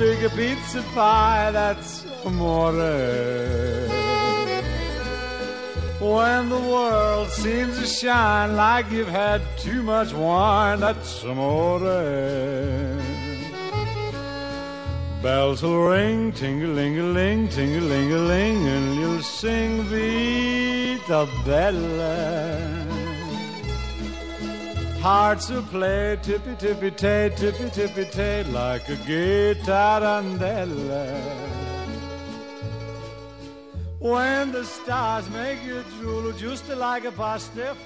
like a big pizza pie, that's amore. When the world seems to shine like you've had too much wine, that's amore. Bells will ring, ting-a-ling-a-ling, ting-a-ling-a-ling, and you'll sing Vita Bella. Hearts will play tippy tippy tay, tippy tippy tay, like a gay tarantella. When the stars make you drool, just like a pasta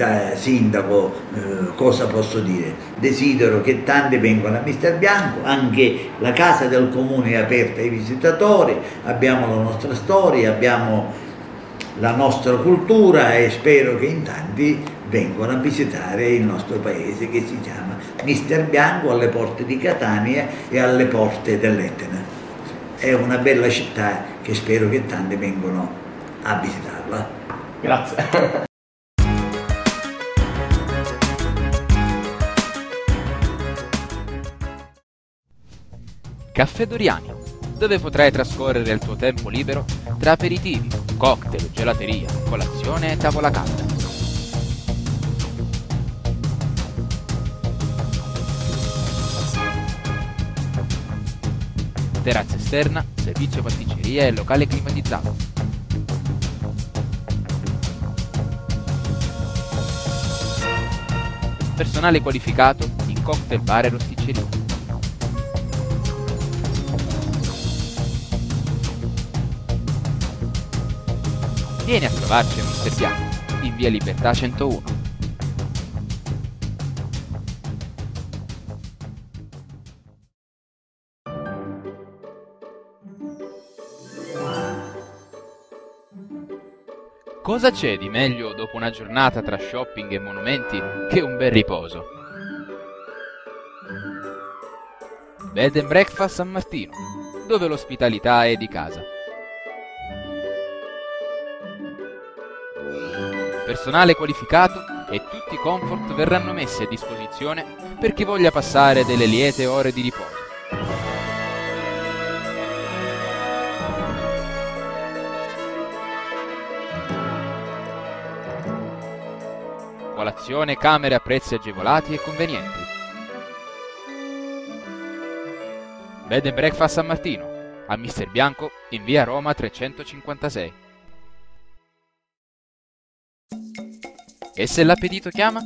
da sindaco eh, cosa posso dire? Desidero che tanti vengano a Mister Bianco, anche la casa del comune è aperta ai visitatori, abbiamo la nostra storia, abbiamo la nostra cultura e spero che in tanti vengano a visitare il nostro paese che si chiama Mister Bianco alle porte di Catania e alle porte dell'Etna. È una bella città che spero che tanti vengano a visitarla. Grazie. Caffè Doriani, dove potrai trascorrere il tuo tempo libero tra aperitivi, cocktail, gelateria, colazione e tavola calda. Terrazza esterna, servizio pasticceria e locale climatizzato. Personale qualificato in cocktail bar e rosticceria. Vieni a trovarci a Mister Bianco, in via Libertà 101. Cosa c'è di meglio dopo una giornata tra shopping e monumenti che un bel riposo? Bed and Breakfast San Martino, dove l'ospitalità è di casa. Personale qualificato e tutti i comfort verranno messi a disposizione per chi voglia passare delle liete ore di riposo. Colazione, camere a prezzi agevolati e convenienti. Bed and Breakfast San Martino, a Mister Bianco, in via Roma 356. E se l'appetito chiama?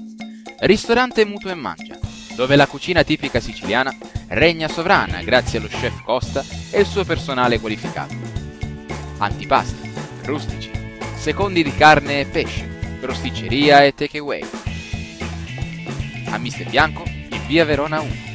Ristorante Mutuo e Mangia, dove la cucina tipica siciliana regna sovrana grazie allo chef Costa e il suo personale qualificato. Antipasti, rustici, secondi di carne e pesce, rosticceria e takeaway. A Mister Bianco in via Verona 1.